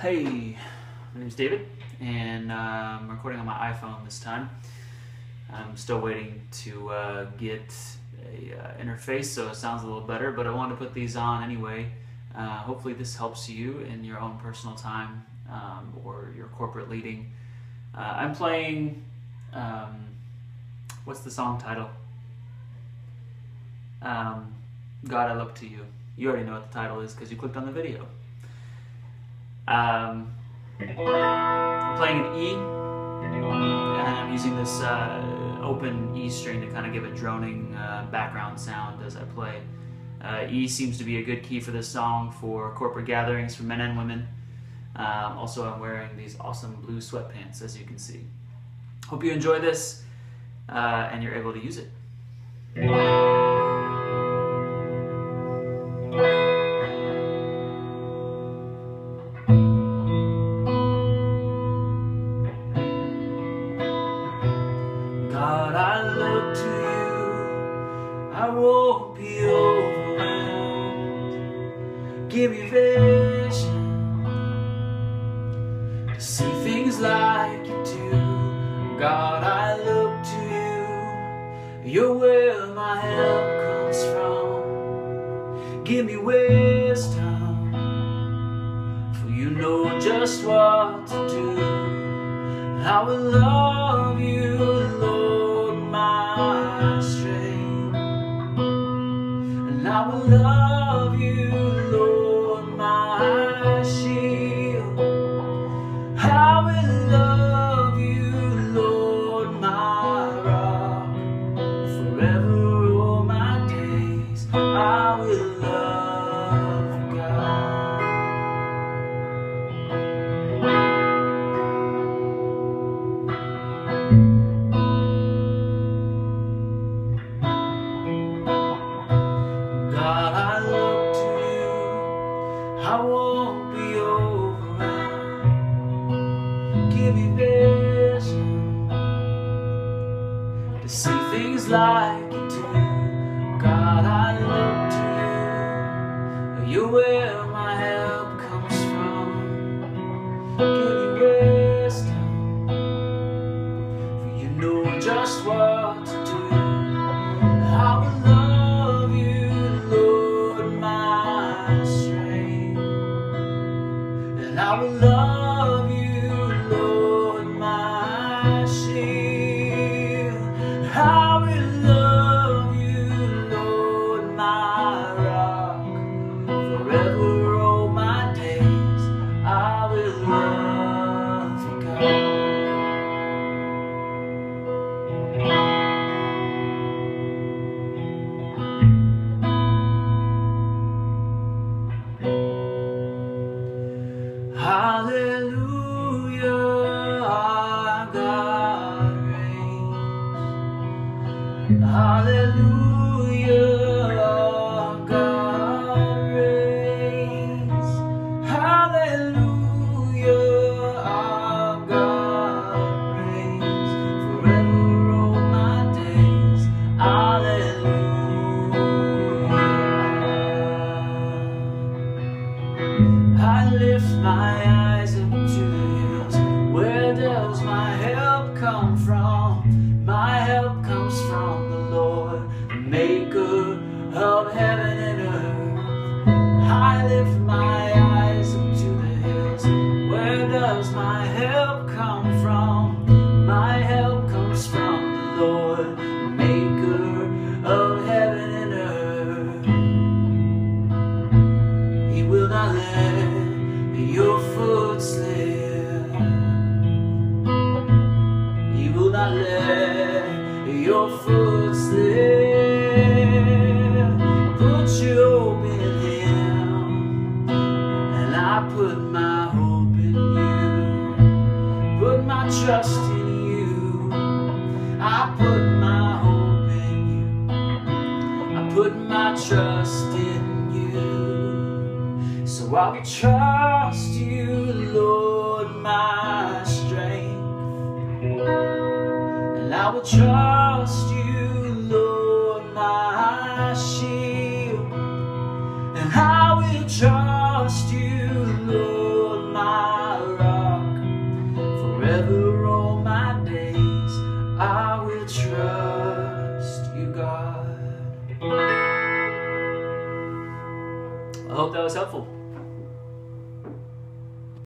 Hey, my name's David, and uh, I'm recording on my iPhone this time. I'm still waiting to uh, get a uh, interface so it sounds a little better, but I wanted to put these on anyway. Uh, hopefully, this helps you in your own personal time um, or your corporate leading. Uh, I'm playing. Um, what's the song title? Um, God, I look to you. You already know what the title is because you clicked on the video. Um, I'm playing an E, and I'm using this uh, open E string to kind of give a droning uh, background sound as I play. Uh, e seems to be a good key for this song for corporate gatherings for men and women. Um, also, I'm wearing these awesome blue sweatpants, as you can see. Hope you enjoy this uh, and you're able to use it. I won't be overwhelmed. Give me vision to see things like you do. God, I look to you. You're where my help comes from. Give me wisdom, for you know just what to do. I will love I will love you, like you do. God, I look to you. You're where my help Hallelujah, I lift my eyes up to the hills. Where does my help trust in you. So I will trust you, Lord, my strength. And I will trust you, Lord, my shield. And I will trust you, hope that was helpful.